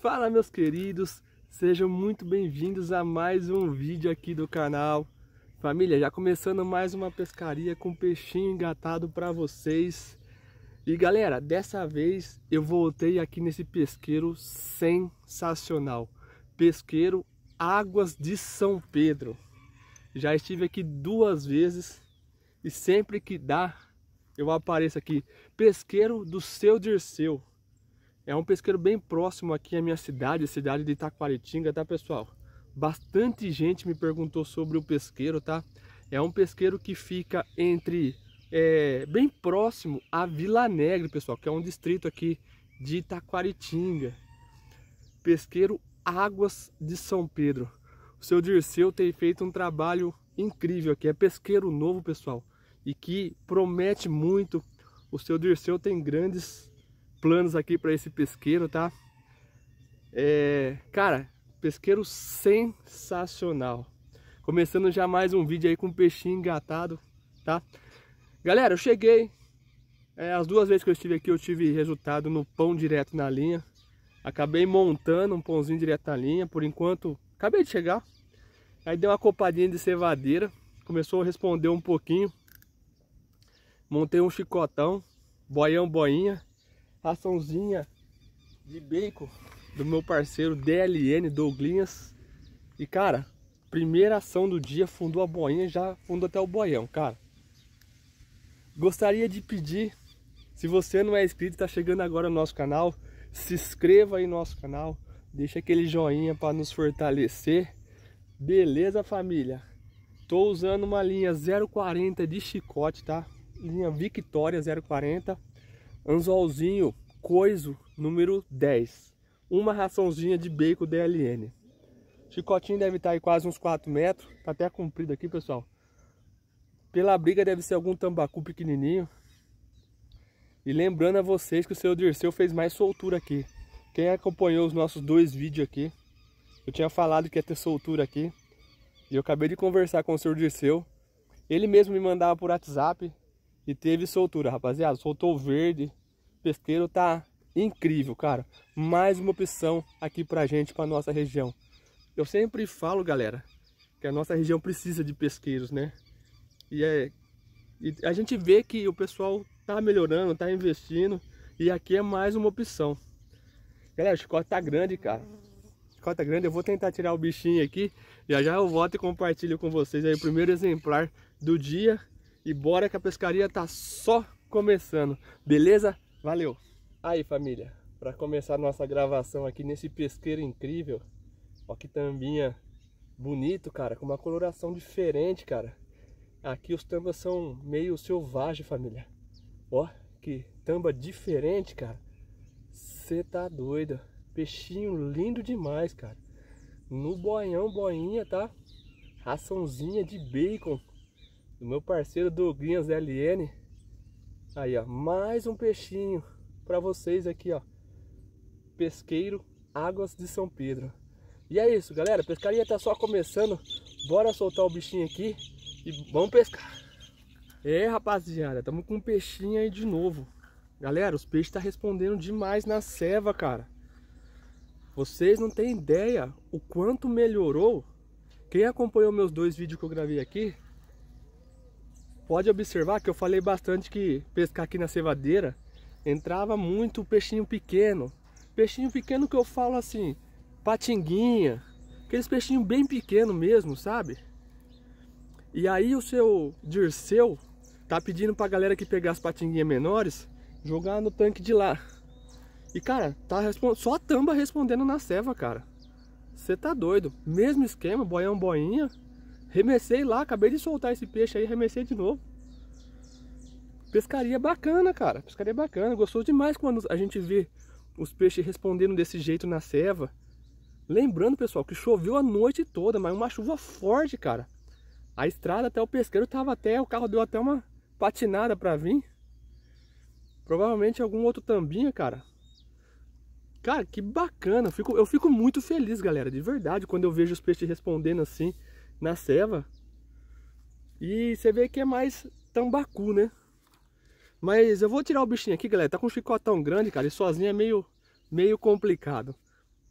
Fala meus queridos, sejam muito bem-vindos a mais um vídeo aqui do canal. Família, já começando mais uma pescaria com peixinho engatado para vocês. E galera, dessa vez eu voltei aqui nesse pesqueiro sensacional. Pesqueiro Águas de São Pedro. Já estive aqui duas vezes e sempre que dá eu apareço aqui. Pesqueiro do Seu Dirceu. É um pesqueiro bem próximo aqui à minha cidade, a cidade de Itaquaritinga, tá pessoal? Bastante gente me perguntou sobre o pesqueiro, tá? É um pesqueiro que fica entre, é, bem próximo a Vila Negra, pessoal, que é um distrito aqui de Itaquaritinga. Pesqueiro Águas de São Pedro. O seu Dirceu tem feito um trabalho incrível aqui, é pesqueiro novo, pessoal, e que promete muito. O seu Dirceu tem grandes planos aqui para esse pesqueiro, tá? É, cara, pesqueiro sensacional. Começando já mais um vídeo aí com peixinho engatado, tá? Galera, eu cheguei. É, as duas vezes que eu estive aqui eu tive resultado no pão direto na linha. Acabei montando um pãozinho direto na linha. Por enquanto, acabei de chegar. Aí dei uma copadinha de cevadeira. Começou a responder um pouquinho. Montei um chicotão. Boião, boinha raçãozinha de bacon do meu parceiro DLN Douglinhas. E cara, primeira ação do dia, fundou a boinha, já fundou até o boião, cara. Gostaria de pedir, se você não é inscrito está chegando agora no nosso canal, se inscreva aí no nosso canal, deixa aquele joinha para nos fortalecer. Beleza, família? Tô usando uma linha 040 de chicote, tá? Linha Victoria 040 anzolzinho coiso número 10. Uma raçãozinha de bacon DLN. Chicotinho deve estar aí quase uns 4 metros. Tá até comprido aqui, pessoal. Pela briga deve ser algum tambacu pequenininho. E lembrando a vocês que o seu Dirceu fez mais soltura aqui. Quem acompanhou os nossos dois vídeos aqui, eu tinha falado que ia ter soltura aqui. E eu acabei de conversar com o seu Dirceu. Ele mesmo me mandava por WhatsApp e teve soltura, rapaziada. Soltou verde, pesqueiro tá incrível, cara. Mais uma opção aqui pra gente, pra nossa região. Eu sempre falo, galera, que a nossa região precisa de pesqueiros, né? E, é, e a gente vê que o pessoal tá melhorando, tá investindo. E aqui é mais uma opção. Galera, o chicote tá grande, cara. O chicote tá grande. Eu vou tentar tirar o bichinho aqui. Já já eu volto e compartilho com vocês aí o primeiro exemplar do dia. E bora que a pescaria tá só começando. Beleza? Valeu! Aí família, para começar nossa gravação aqui nesse pesqueiro incrível, ó que tambinha bonito, cara, com uma coloração diferente, cara. Aqui os tambas são meio selvagem, família. Ó, que tamba diferente, cara. Você tá doido. Peixinho lindo demais, cara. No boião, boinha, tá? Raçãozinha de bacon do meu parceiro Douglinhas LN. Aí, ó, mais um peixinho para vocês aqui, ó. Pesqueiro Águas de São Pedro. E é isso, galera. Pescaria tá só começando. Bora soltar o bichinho aqui e vamos pescar. É, rapaziada, estamos com um peixinho aí de novo. Galera, os peixes tá respondendo demais na ceva, cara. Vocês não têm ideia o quanto melhorou. Quem acompanhou meus dois vídeos que eu gravei aqui, Pode observar que eu falei bastante que pescar aqui na cevadeira entrava muito peixinho pequeno. Peixinho pequeno que eu falo assim, patinguinha, aqueles peixinhos bem pequeno mesmo, sabe? E aí o seu Dirceu tá pedindo pra galera que pegar as patinguinhas menores jogar no tanque de lá. E cara, tá só a tamba respondendo na ceva, cara. Você tá doido. Mesmo esquema, boião boinha. Remessei lá, acabei de soltar esse peixe aí, remessei de novo. Pescaria bacana, cara. Pescaria bacana. Gostou demais quando a gente vê os peixes respondendo desse jeito na ceva. Lembrando, pessoal, que choveu a noite toda, mas uma chuva forte, cara. A estrada até o pesqueiro tava até, o carro deu até uma patinada pra vir. Provavelmente algum outro tambinha, cara. Cara, que bacana. Eu fico, eu fico muito feliz, galera, de verdade, quando eu vejo os peixes respondendo assim na ceva. E você vê que é mais tambacu, né? Mas eu vou tirar o bichinho aqui, galera. Tá com um chicotão grande, cara. E sozinho é meio, meio complicado.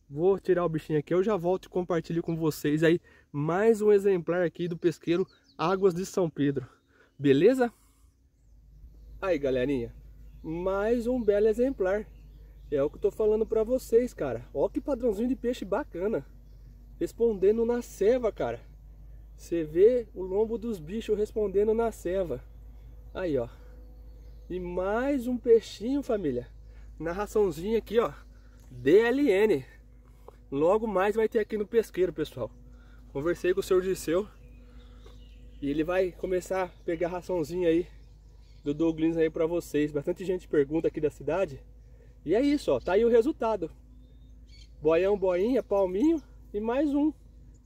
Vou tirar o bichinho aqui, eu já volto e compartilho com vocês aí mais um exemplar aqui do pesqueiro Águas de São Pedro. Beleza? Aí, galerinha, mais um belo exemplar. É o que eu tô falando pra vocês, cara. Ó que padrãozinho de peixe bacana. Respondendo na ceva, cara. Você vê o lombo dos bichos respondendo na ceva. Aí, ó. E mais um peixinho, família. Na raçãozinha aqui, ó. DLN. Logo mais vai ter aqui no pesqueiro, pessoal. Conversei com o senhor Disseu. E ele vai começar a pegar a raçãozinha aí do Douglas aí pra vocês. Bastante gente pergunta aqui da cidade. E é isso, ó. Tá aí o resultado. Boião, boinha, palminho e mais um.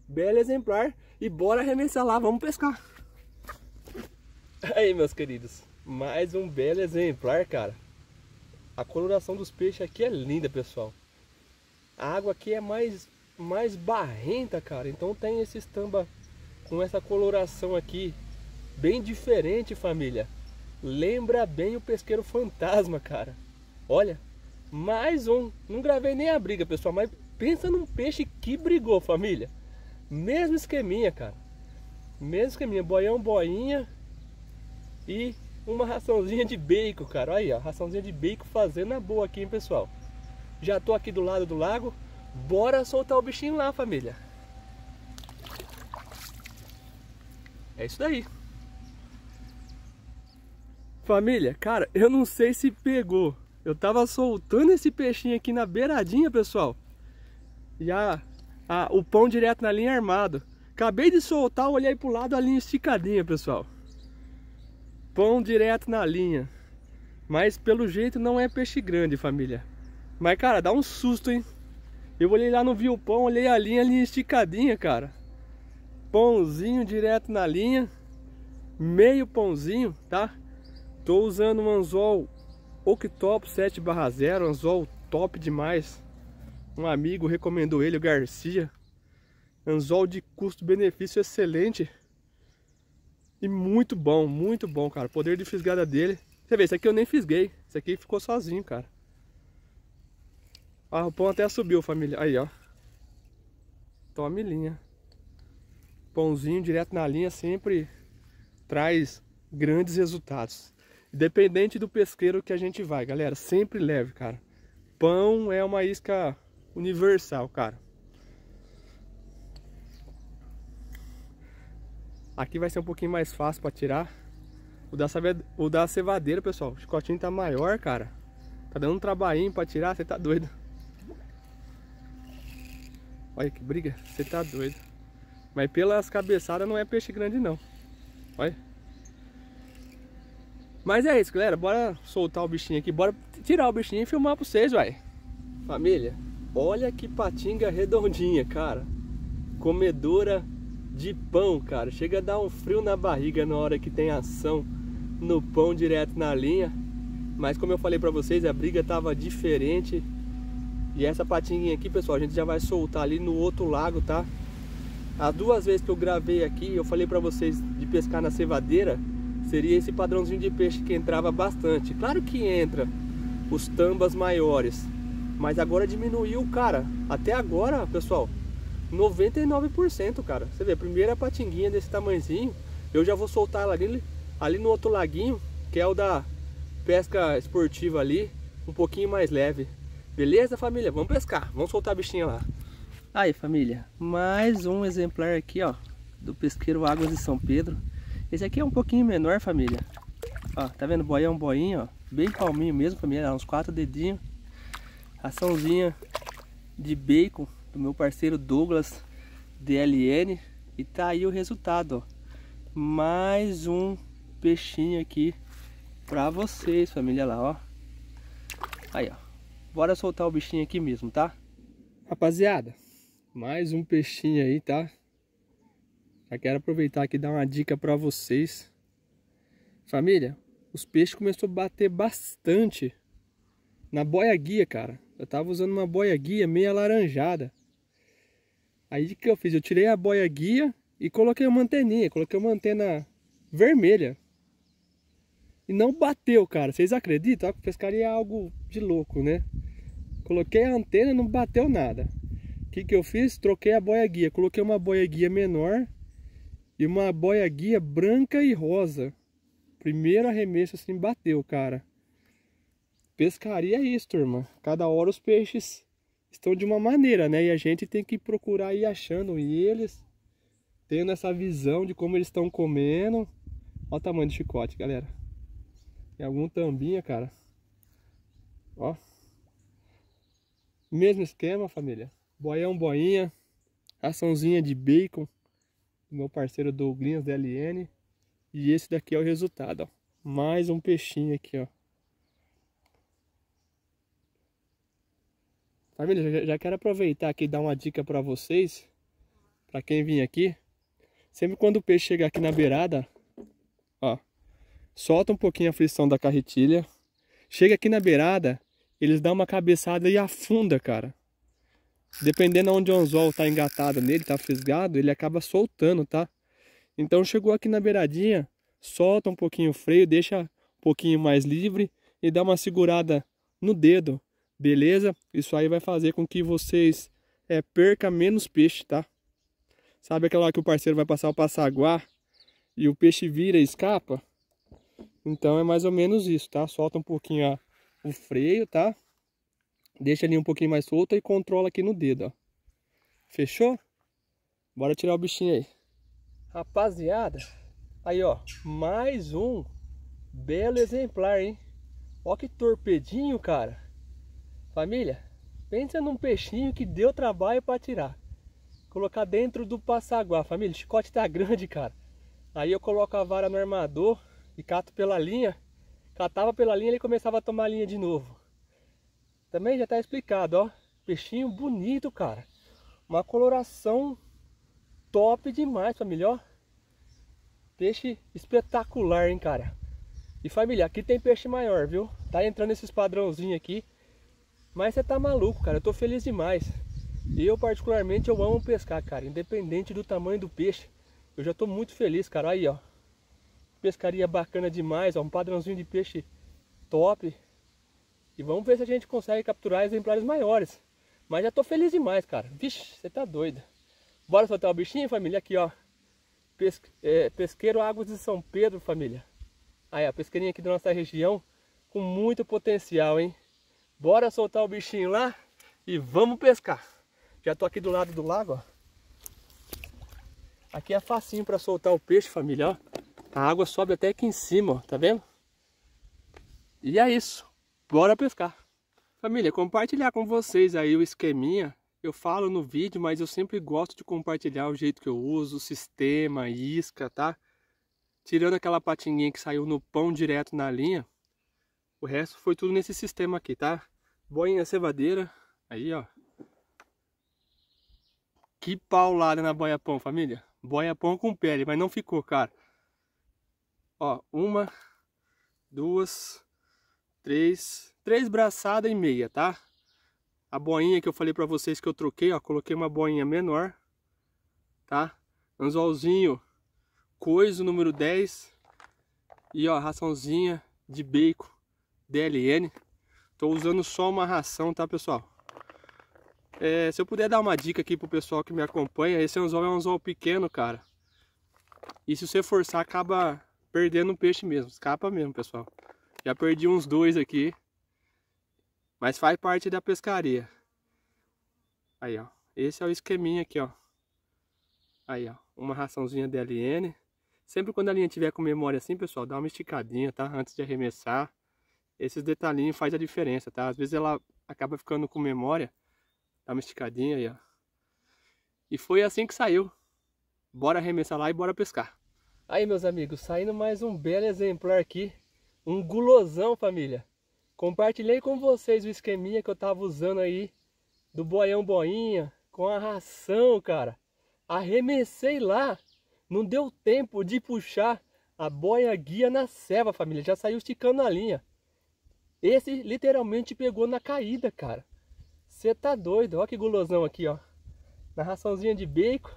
Belo exemplar. E bora arremessar lá, vamos pescar. Aí, meus queridos. Mais um belo exemplar, cara. A coloração dos peixes aqui é linda, pessoal. A água aqui é mais, mais barrenta, cara. Então tem esse estampa com essa coloração aqui. Bem diferente, família. Lembra bem o pesqueiro fantasma, cara. Olha, mais um. Não gravei nem a briga, pessoal. Mas pensa num peixe que brigou, família. Mesmo esqueminha, cara. Mesmo esqueminha. Boião, boinha. E uma raçãozinha de bacon, cara. Olha aí, ó, raçãozinha de bacon fazendo a boa aqui, hein, pessoal. Já tô aqui do lado do lago. Bora soltar o bichinho lá, família. É isso daí. Família, cara, eu não sei se pegou. Eu tava soltando esse peixinho aqui na beiradinha, pessoal. Já a, o pão direto na linha armado. Acabei de soltar, olhei pro lado, a linha esticadinha, pessoal. Pão direto na linha. Mas pelo jeito não é peixe grande, família. Mas, cara, dá um susto, hein? Eu olhei lá, não vi o pão, olhei a linha, a linha esticadinha, cara. Pãozinho direto na linha. Meio pãozinho, tá? Tô usando um anzol Octopus 7 0, anzol top demais. Um amigo recomendou ele, o Garcia. Anzol de custo-benefício excelente. E muito bom, muito bom, cara. Poder de fisgada dele. Você vê, esse aqui eu nem fisguei. Esse aqui ficou sozinho, cara. Ah, o pão até subiu, família. Aí, ó. Tome linha. Pãozinho direto na linha sempre traz grandes resultados. Independente do pesqueiro que a gente vai, galera. Sempre leve, cara. Pão é uma isca universal, cara. Aqui vai ser um pouquinho mais fácil para tirar. O da, o da cevadeira, pessoal, o chicotinho tá maior, cara. Tá dando um trabalhinho para tirar, você tá doido. Olha que briga, você tá doido. Mas pelas cabeçadas não é peixe grande não. Olha. Mas é isso, galera. Bora soltar o bichinho aqui. Bora tirar o bichinho e filmar pra vocês, vai. Família, olha que patinga redondinha, cara. Comedora de pão, cara. Chega a dar um frio na barriga na hora que tem ação no pão direto na linha. Mas como eu falei pra vocês, a briga tava diferente. E essa patinha aqui, pessoal, a gente já vai soltar ali no outro lago, tá? As duas vezes que eu gravei aqui, eu falei pra vocês de pescar na cevadeira, seria esse padrãozinho de peixe que entrava bastante. Claro que entra os tambas maiores, mas agora diminuiu, cara. Até agora, pessoal, 99%, cara. Você vê, a primeira patinguinha desse tamanhozinho, eu já vou soltar ela ali, ali no outro laguinho, que é o da pesca esportiva ali, um pouquinho mais leve. Beleza, família? Vamos pescar, vamos soltar a bichinha lá. Aí, família, mais um exemplar aqui, ó, do pesqueiro Águas de São Pedro. Esse aqui é um pouquinho menor, família. Ó, tá vendo? Boião, boinho, ó, bem calminho mesmo, família, uns quatro dedinhos. Raçãozinha de bacon do meu parceiro Douglas DLN e tá aí o resultado, ó. Mais um peixinho aqui pra vocês, família lá, ó. Aí, ó. Bora soltar o bichinho aqui mesmo, tá? Rapaziada, mais um peixinho aí, tá? Já quero aproveitar aqui e dar uma dica pra vocês. Família, os peixes começou a bater bastante na boia guia, cara. Eu tava usando uma boia guia meio alaranjada. Aí o que eu fiz? Eu tirei a boia guia e coloquei uma anteninha, coloquei uma antena vermelha. E não bateu, cara. Vocês acreditam? A pescaria é algo de louco, né? Coloquei a antena e não bateu nada. que, que eu fiz? Troquei a boia guia. Coloquei uma boia guia menor e uma boia guia branca e rosa. Primeiro arremesso assim bateu, cara. Pescaria é isso, turma. Cada hora os peixes estão de uma maneira, né? E a gente tem que procurar ir achando eles, tendo essa visão de como eles estão comendo. Olha o tamanho do chicote, galera. Tem algum tambinha, cara. Ó. Mesmo esquema, família. Boião, boinha. Raçãozinha de bacon. Meu parceiro Douglas DLN. E esse daqui é o resultado, ó. Mais um peixinho aqui, ó. Família, já, já quero aproveitar aqui e dar uma dica para vocês. Para quem vir aqui. Sempre quando o peixe chegar aqui na beirada, ó. Solta um pouquinho a frição da carretilha. Chega aqui na beirada, eles dão uma cabeçada e afunda, cara. Dependendo onde o anzol tá engatado nele, tá fisgado, ele acaba soltando, tá? Então chegou aqui na beiradinha, solta um pouquinho o freio, deixa um pouquinho mais livre e dá uma segurada no dedo, beleza? Isso aí vai fazer com que vocês é, perca menos peixe, tá? Sabe aquela hora que o parceiro vai passar o passaguá e o peixe vira e escapa? Então é mais ou menos isso, tá? Solta um pouquinho ó, o freio, tá? Deixa ali um pouquinho mais solto e controla aqui no dedo, ó. Fechou? Bora tirar o bichinho aí. Rapaziada, aí ó, mais um belo exemplar, hein? Ó que torpedinho, cara. Família, pensa num peixinho que deu trabalho para tirar. Colocar dentro do passaguá, família, o chicote tá grande, cara. Aí eu coloco a vara no armador e cato pela linha. Catava pela linha, ele começava a tomar linha de novo. Também já tá explicado, ó. Peixinho bonito, cara. Uma coloração top demais, família, ó. Peixe espetacular, hein, cara. E família, aqui tem peixe maior, viu? Tá entrando esses padrãozinhos aqui. Mas você tá maluco, cara. Eu tô feliz demais. Eu, particularmente, eu amo pescar, cara. Independente do tamanho do peixe. Eu já tô muito feliz, cara. Aí, ó. Pescaria bacana demais, ó. Um padrãozinho de peixe top. E vamos ver se a gente consegue capturar exemplares maiores. Mas já tô feliz demais, cara. Vixe, você tá doido. Bora soltar o bichinho, família? Aqui, ó. Pesque... É, pesqueiro Águas de São Pedro, família. Aí, a pesqueirinha aqui da nossa região. Com muito potencial, hein? Bora soltar o bichinho lá e vamos pescar. Já tô aqui do lado do lago, ó. Aqui é facinho para soltar o peixe, família, ó. A água sobe até aqui em cima, ó. Tá vendo? E é isso. Bora pescar. Família, compartilhar com vocês aí o esqueminha eu falo no vídeo, mas eu sempre gosto de compartilhar o jeito que eu uso, o sistema, isca, tá? Tirando aquela patinguinha que saiu no pão direto na linha, o resto foi tudo nesse sistema aqui, tá? Boinha cevadeira, aí ó. Que paulada na boia pão, família. Boia pão com pele, mas não ficou, cara. Ó, uma, duas, três, três braçadas e meia, tá? A boinha que eu falei pra vocês que eu troquei, ó, coloquei uma boinha menor, tá? Anzolzinho coiso número 10 e ó, raçãozinha de bacon DLN. Tô usando só uma ração, tá, pessoal? É, se eu puder dar uma dica aqui pro pessoal que me acompanha, esse anzol é um anzol pequeno, cara. E se você forçar, acaba perdendo o peixe mesmo, escapa mesmo, pessoal. Já perdi uns dois aqui. Mas faz parte da pescaria. Aí, ó. Esse é o esqueminha aqui, ó. Aí, ó. Uma raçãozinha DLN. Sempre quando a linha tiver com memória assim, pessoal, dá uma esticadinha, tá? Antes de arremessar. Esses detalhinhos faz a diferença, tá? Às vezes ela acaba ficando com memória. Dá uma esticadinha aí, ó. E foi assim que saiu. Bora arremessar lá e bora pescar. Aí, meus amigos, saindo mais um belo exemplar aqui. Um gulosão, família. Compartilhei com vocês o esqueminha que eu tava usando aí do boião boinha com a ração, cara. Arremessei lá, não deu tempo de puxar a boia guia na ceva, família. Já saiu esticando a linha. Esse literalmente pegou na caída, cara. Você tá doido, olha que gulosão aqui, ó. Na raçãozinha de bacon,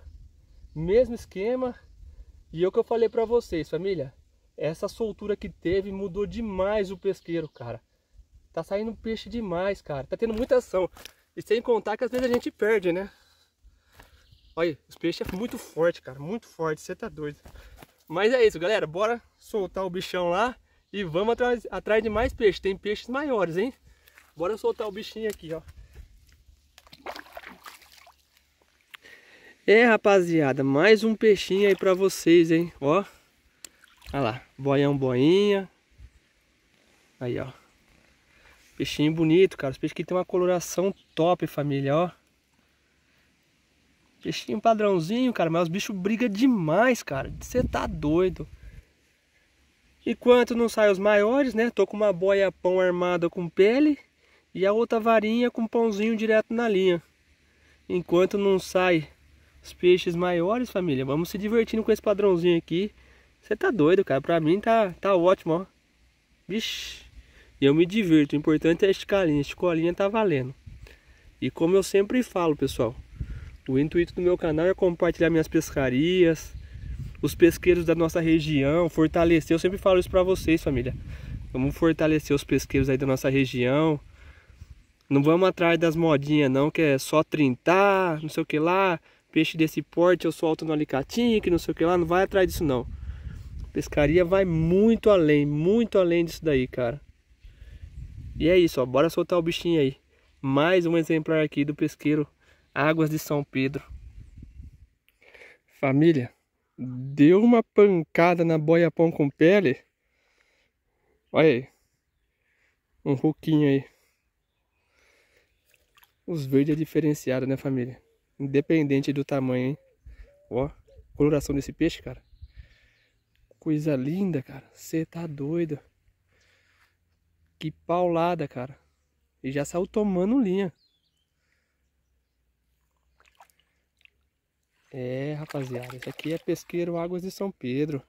mesmo esquema. E é o que eu falei pra vocês, família. Essa soltura que teve mudou demais o pesqueiro, cara. Tá saindo peixe demais, cara. Tá tendo muita ação. E sem contar que às vezes a gente perde, né? Olha, os peixes é muito forte, cara. Muito forte, você tá doido. Mas é isso, galera. Bora soltar o bichão lá e vamos atrás, atrás de mais peixes. Tem peixes maiores, hein? Bora soltar o bichinho aqui, ó. É, rapaziada, mais um peixinho aí pra vocês, hein? Ó. Olha lá, boião boinha. Aí, ó. Peixinho bonito, cara. Os peixes aqui tem uma coloração top, família, ó. Peixinho padrãozinho, cara, mas os bichos brigam demais, cara. Você tá doido. Enquanto não saem os maiores, né? Tô com uma boia pão armada com pele e a outra varinha com pãozinho direto na linha. Enquanto não sai os peixes maiores, família, vamos se divertindo com esse padrãozinho aqui. Você tá doido, cara. Pra mim tá, tá ótimo, ó. Vixe. Eu me divirto. O importante é a escalinha. A escolinha tá valendo. E como eu sempre falo, pessoal. O intuito do meu canal é compartilhar minhas pescarias, os pesqueiros da nossa região, fortalecer. Eu sempre falo isso para vocês, família. Vamos fortalecer os pesqueiros aí da nossa região. Não vamos atrás das modinhas não, que é só trintar, não sei o que lá. Peixe desse porte eu solto no alicatinho, que não sei o que lá. Não vai atrás disso não. Pescaria vai muito além, muito além disso daí, cara. E é isso, ó. Bora soltar o bichinho aí. Mais um exemplar aqui do pesqueiro Águas de São Pedro. Família, deu uma pancada na boia pão com pele. Olha aí. Um ruquinho aí. Os verdes é diferenciado, né, família? Independente do tamanho, hein? Ó, coloração desse peixe, cara. Coisa linda, cara. Você tá doido. Que paulada, cara. E já saiu tomando linha. É, rapaziada, esse aqui é pesqueiro Águas de São Pedro.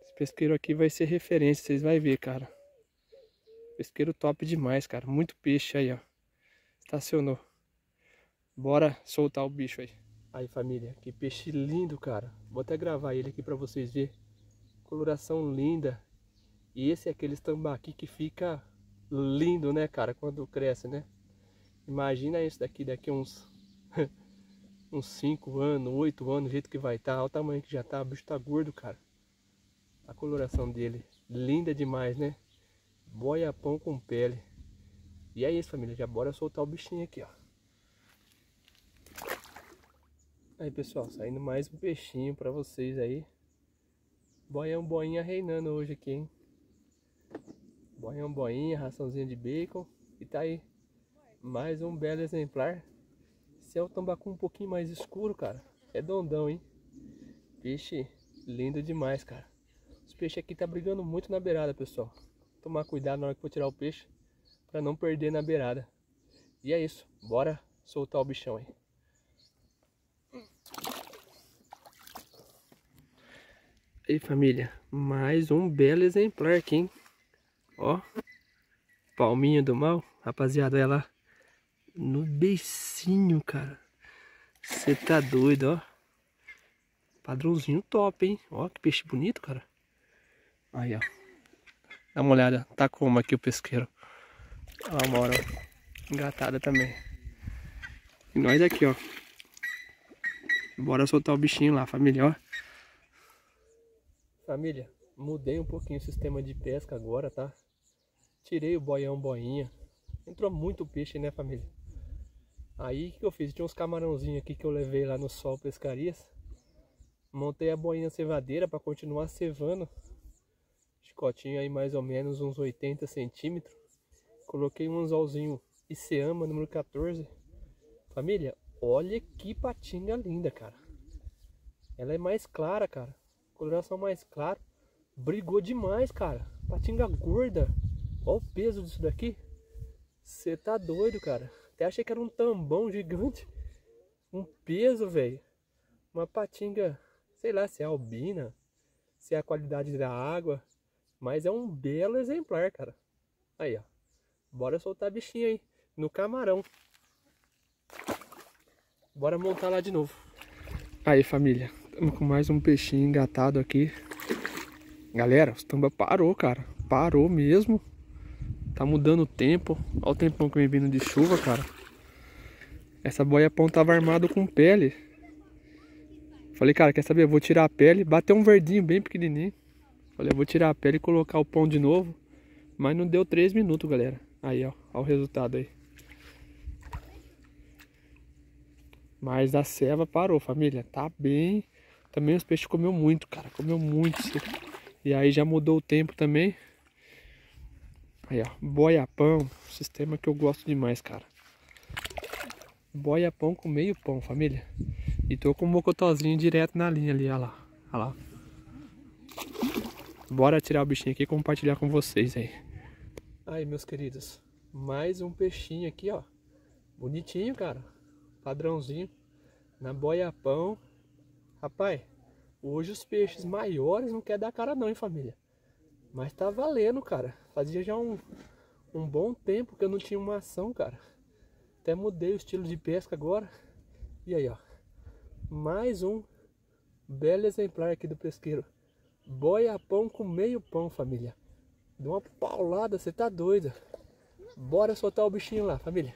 Esse pesqueiro aqui vai ser referência, vocês vão ver, cara. Pesqueiro top demais, cara. Muito peixe aí, ó. Estacionou. Bora soltar o bicho aí. Aí, família, que peixe lindo, cara. Vou até gravar ele aqui pra vocês verem. Coloração linda. E esse é aquele tambaqui que fica lindo, né, cara, quando cresce, né? Imagina isso daqui, daqui uns... uns 5 anos, 8 anos, do jeito que vai estar, tá, olha o tamanho que já tá, o bicho tá gordo, cara. A coloração dele, linda demais, né? Boia pão com pele. E é isso, família, já bora soltar o bichinho aqui, ó. Aí, pessoal, saindo mais um peixinho pra vocês aí. Boião boinha reinando hoje aqui, hein? Boião boinha, raçãozinha de bacon. E tá aí, mais um belo exemplar esse é o tambacu um pouquinho mais escuro, cara. Redondão, hein? Peixe lindo demais, cara. Os peixes aqui tá brigando muito na beirada, pessoal. Tomar cuidado na hora que for tirar o peixe. Pra não perder na beirada. E é isso. Bora soltar o bichão aí. E família, mais um belo exemplar aqui, hein? Ó, palminha do mal, rapaziada, olha lá no beicinho, cara. Você tá doido, ó. Padrãozinho top, hein? Ó, que peixe bonito, cara. Aí, ó. Dá uma olhada. Tá como aqui o pesqueiro. Ó, uma hora, Engatada também. E nós aqui, ó. Bora soltar o bichinho lá, família, ó. Família, mudei um pouquinho o sistema de pesca agora, tá? Tirei o boião boinha. Entrou muito peixe, né, família? Aí o que eu fiz? Tinha uns camarãozinhos aqui que eu levei lá no Sol Pescarias. Montei a boinha cevadeira para continuar cevando. Chicotinho aí mais ou menos uns 80 centímetros. Coloquei um anzolzinho Iceama número 14. Família, olha que patinga linda, cara. Ela é mais clara, cara. Coloração mais clara. Brigou demais, cara. Patinga gorda. Olha o peso disso daqui. Você tá doido, cara. Até achei que era um tambão gigante. Um peso, velho. Uma patinga, sei lá se é albina, se é a qualidade da água. Mas é um belo exemplar, cara. Aí, ó. Bora soltar a bichinha aí. No camarão. Bora montar lá de novo. Aí, família. Estamos com mais um peixinho engatado aqui. Galera, o tamba parou, cara. Parou mesmo. Tá mudando o tempo. Olha o tempão que vem vindo de chuva, cara. Essa boia-pão tava armado com pele. Falei, cara, quer saber? Eu vou tirar a pele. Bateu um verdinho bem pequenininho. Falei, eu vou tirar a pele e colocar o pão de novo. Mas não deu 3 minutos, galera. Aí, ó. Olha o resultado aí. Mas a ceva parou, família. Tá bem. Também os peixes comeu muito, cara. Comeu muito. E aí já mudou o tempo também. Aí, ó. Boiapão. Sistema que eu gosto demais, cara. Boiapão com meio pão, família. E tô com o mocotozinho direto na linha ali, olha lá. Olha lá. Bora tirar o bichinho aqui e compartilhar com vocês aí. Aí, meus queridos. Mais um peixinho aqui, ó. Bonitinho, cara. Padrãozinho. Na boiapão. Rapaz, hoje os peixes maiores não quer dar cara não, hein, família. Mas tá valendo, cara. Fazia já um, um bom tempo que eu não tinha uma ação, cara. Até mudei o estilo de pesca agora. E aí, ó. Mais um belo exemplar aqui do pesqueiro. Boiapão com meio pão, família. Deu uma paulada, você tá doida. Bora soltar o bichinho lá, família.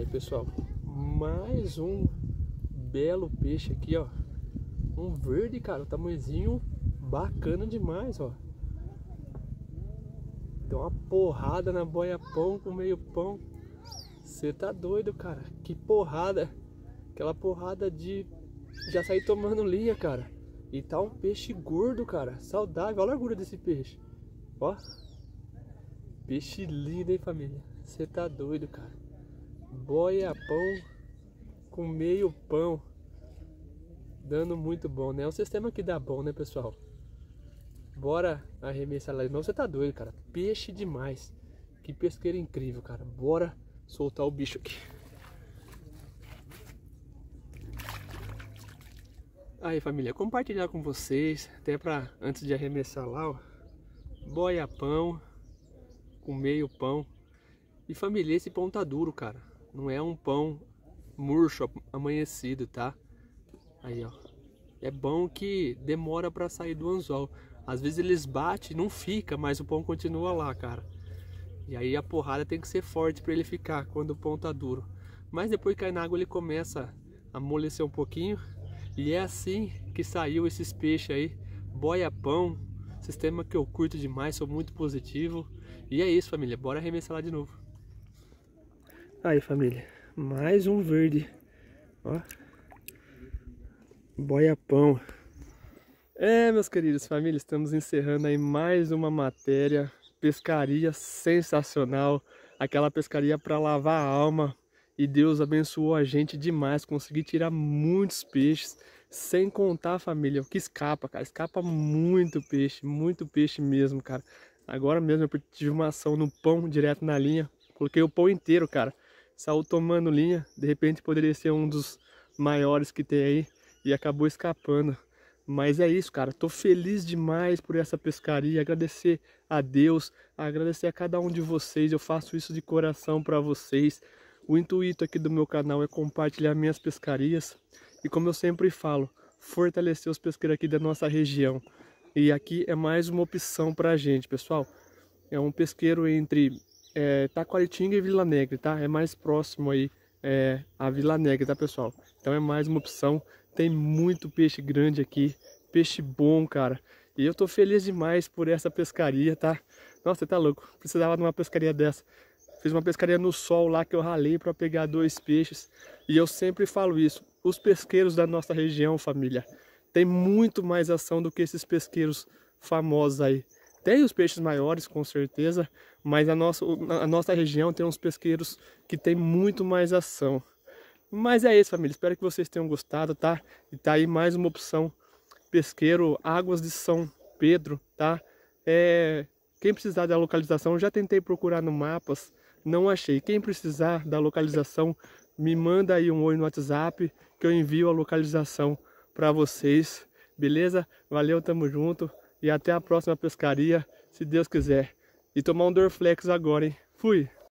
Aí pessoal, mais um belo peixe aqui, ó. Um verde, cara, tamanhozinho bacana demais, ó. Deu uma porrada na boia pão com meio pão. Você tá doido, cara. Que porrada. Aquela porrada de já sair tomando linha, cara. E tá um peixe gordo, cara. Saudável. Olha a largura desse peixe. Ó. Peixe lindo, hein, família. Você tá doido, cara boia pão com meio pão dando muito bom, né? É um sistema que dá bom, né, pessoal? Bora arremessar lá de novo. Você tá doido, cara. Peixe demais. Que pesqueira incrível, cara. Bora soltar o bicho aqui. Aí, família, compartilhar com vocês, até para antes de arremessar lá, ó. Boia pão com meio pão. E família, esse pão tá duro, cara. Não é um pão murcho, amanhecido, tá? Aí, ó. É bom que demora para sair do anzol. Às vezes eles batem, não fica, mas o pão continua lá, cara. E aí a porrada tem que ser forte para ele ficar quando o pão tá duro. Mas depois que cai na água ele começa a amolecer um pouquinho. E é assim que saiu esses peixes aí. Boia pão, sistema que eu curto demais, sou muito positivo. E é isso, família. Bora arremessar lá de novo. Aí, família, mais um verde, ó, boiapão. É, meus queridos família, estamos encerrando aí mais uma matéria, pescaria sensacional, aquela pescaria para lavar a alma, e Deus abençoou a gente demais, consegui tirar muitos peixes, sem contar família, o que escapa, cara, escapa muito peixe, muito peixe mesmo, cara. Agora mesmo eu tive uma ação no pão direto na linha, coloquei o pão inteiro, cara saiu tomando linha, de repente poderia ser um dos maiores que tem aí e acabou escapando. Mas é isso, cara. Tô feliz demais por essa pescaria. Agradecer a Deus, agradecer a cada um de vocês. Eu faço isso de coração para vocês. O intuito aqui do meu canal é compartilhar minhas pescarias e, como eu sempre falo, fortalecer os pesqueiros aqui da nossa região. E aqui é mais uma opção para a gente, pessoal. É um pesqueiro entre é, Taquaritinga e Vila Negra, tá? É mais próximo aí é, a Vila Negra, tá, pessoal? Então é mais uma opção. Tem muito peixe grande aqui, peixe bom, cara. E eu tô feliz demais por essa pescaria, tá? Nossa, tá louco. Precisava de uma pescaria dessa. Fiz uma pescaria no sol lá que eu ralei para pegar dois peixes. E eu sempre falo isso. Os pesqueiros da nossa região, família, tem muito mais ação do que esses pesqueiros famosos aí. Tem os peixes maiores, com certeza, mas a nossa, a nossa região tem uns pesqueiros que tem muito mais ação. Mas é isso, família. Espero que vocês tenham gostado, tá? E tá aí mais uma opção. Pesqueiro Águas de São Pedro, tá? É... Quem precisar da localização, já tentei procurar no mapas, não achei. Quem precisar da localização, me manda aí um oi no WhatsApp que eu envio a localização para vocês. Beleza? Valeu, tamo junto. E até a próxima pescaria, se Deus quiser. E tomar um Dorflex agora, hein? Fui!